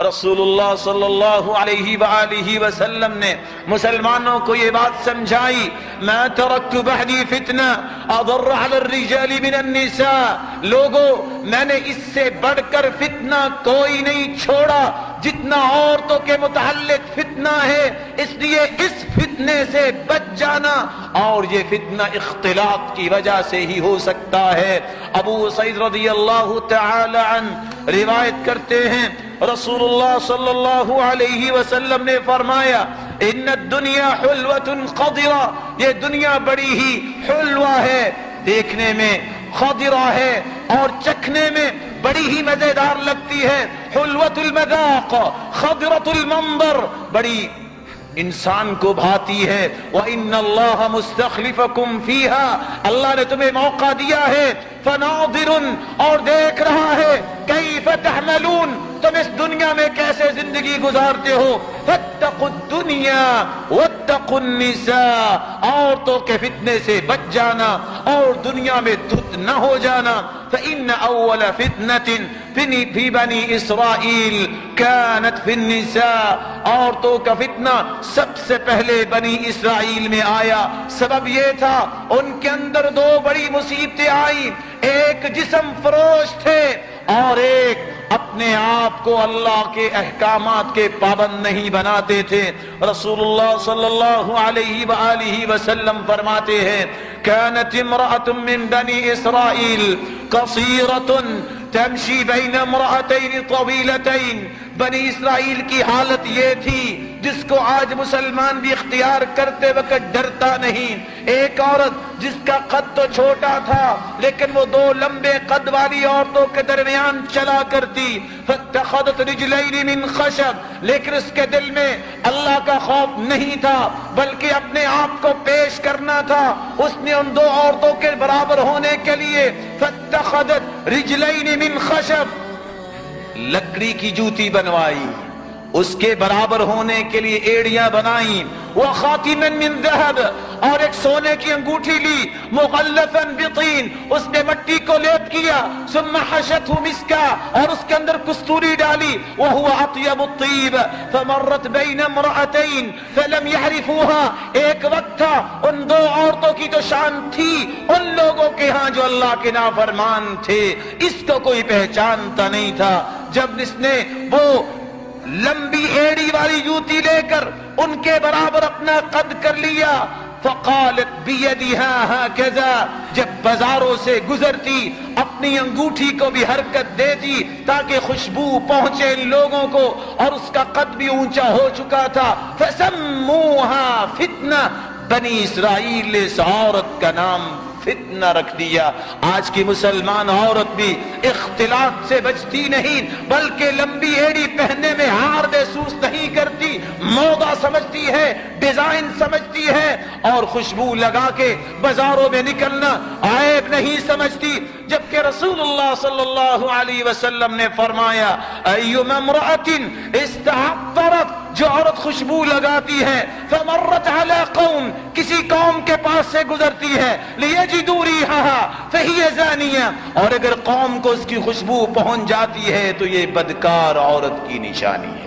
رسول اللہ صلی اللہ علیہ وآلہ وسلم نے مسلمانوں کو یہ بات سمجھائی میں ترکت بہنی فتنہ اضر علی الرجال من النساء. لوگوں، میں نے اس سے بڑھ کر فتنہ کوئی نہیں چھوڑا، جتنا عورتوں کے متعلق فتنہ ہے، اس لیے اس فتنے سے بچ جانا۔ اور یہ فتنہ اختلاط کی وجہ سے ہی ہو سکتا ہے۔ ابو سعید رضی اللہ تعالی عنہ روایت کرتے ہیں رسول اللہ صلی اللہ علیہ وسلم نے فرمایا ان الدنیا حلوت قدرہ یہ دنیا بڑی ہی حلوہ ہے دیکھنے میں خضرہ ہے اور چکھنے میں بڑی ہی مزیدار لگتی ہے حلوت المذاق خضرت المنظر بڑی انسان کو بھاتی ہے وَإِنَّ اللَّهَ مُسْتَخْلِفَكُمْ فِيهَا اللہ نے تمہیں موقع دیا ہے فَنَاظِرٌ اور دیکھ رہا ہے كَيْفَ تَحْمَلُونَ تم اس دنیا میں کیسے زندگی گزارتے ہو؟ فَاتَّقُوا الدُّنْيَا وَاتَّقُوا النِّسَاء، عورتوں کے فتنے سے بچ جانا اور دنیا میں دھت نہ ہو جانا۔ فَإِنَّ أَوَّلَ فِتْنَةٍ فی بنی اسرائیل كانت فی النساء۔ عورتوں کا فتنہ سب سے پہلے بنی اسرائیل میں آیا۔ سبب یہ تھا، ان کے اندر دو بڑی مصیبتیں آئیں۔ ایک جسم فروش تھے اور ایک اپنے آپ کو اللہ کے احکامات کے پابند نہیں بناتے تھے۔ رسول اللہ صلی اللہ علیہ وآلہ وسلم فرماتے ہیں كانت امرأة من بني اسرائیل قصیرة تمشی بین امرأتین طویلتین بنی اسرائیل کی حالت یہ تھی جس کو آج مسلمان بھی اختیار کرتے وقت ڈرتا نہیں۔ ایک عورت جس کا قد تو چھوٹا تھا، لیکن وہ دو لمبے قد والی عورتوں کے درمیان چلا کرتی۔ فتخذت رجلین من خشب۔ لیکن اس کے دل میں اللہ کا خوف نہیں تھا، بلکہ اپنے آپ کو پیش کرنا تھا۔ اس نے ان دو عورتوں کے برابر ہونے کے لیے فتخذت رجلین من خشب۔ لکڑی کی جوتی بنوائی، اس کے برابر ہونے کے لیے ایڑیاں بنائیں وہ خاتمن من ذہب، اور ایک سونے کی انگوٹھی لی مغلفن بطین، اس نے مٹی کو لیپ کیا، ثم حشته مسکا، اور اس کے اندر کستوری ڈالی وهو اطيب الطيب فمرت بين امرأتين فلم يعرفوها ایک وقت تھا، ان دو عورتوں کی تو شان تھی، ان لوگوں کے ہاں جو اللہ کے نافرمان تھے، اس کو کوئی پہچانتا نہیں تھا۔ جب اس نے وہ لمبی ایڑی والی جوتی لے کر ان کے برابر اپنا قد کر لیا، فقالت بیدیہا ہاکذا جب بازاروں سے گزرتی، اپنی انگوٹھی کو بھی حرکت دیتی تاکہ خوشبو پہنچے ان لوگوں کو اور اس کا قد بھی اونچا ہو چکا تھا۔ فسموہا فتنہ بنی اسرائیل اس عورت کا نام فتنہ رکھ دیا۔ آج کی مسلمان عورت بھی اختلاط سے بچتی نہیں، بلکہ لمبی ایڑی پہننے میں ہار محسوس نہیں کرتی۔ مودا سمجھتی ہے، ڈیزائن سمجھتی ہے، اور خوشبو لگا کے بازاروں میں نکلنا عیب نہیں سمجھتی۔ جبکہ رسول اللہ صلی اللہ علیہ وسلم نے فرمایا، ایوم امرأت استعطرت جو عورت خوشبو لگاتی ہے، فمرت علی قوم، کسی قوم کے پاس سے گزرتی ہے لیجدو ریحہا فہی زانیہ اور اگر قوم کو اس کی خوشبو پہنچ جاتی ہے، تو یہ بدکار عورت کی نشانی ہے۔